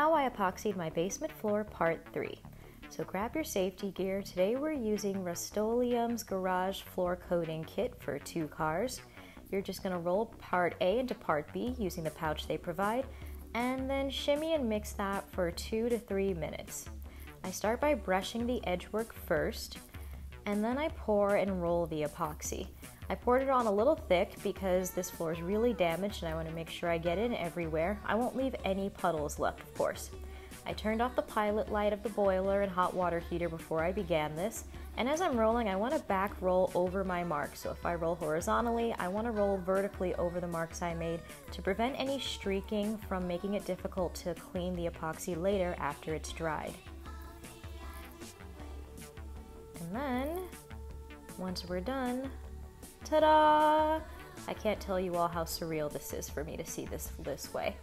how I epoxied my basement floor part 3. So grab your safety gear. Today we're using Rust-Oleum's Garage Floor Coating Kit for two cars. You're just going to roll part A into part B using the pouch they provide and then shimmy and mix that for two to three minutes. I start by brushing the edgework first and then I pour and roll the epoxy. I poured it on a little thick because this floor is really damaged and I want to make sure I get in everywhere. I won't leave any puddles left, of course. I turned off the pilot light of the boiler and hot water heater before I began this, and as I'm rolling, I want to back roll over my mark. So if I roll horizontally, I want to roll vertically over the marks I made to prevent any streaking from making it difficult to clean the epoxy later after it's dried. And then, once we're done, Ta-da! I can't tell you all how surreal this is for me to see this this way.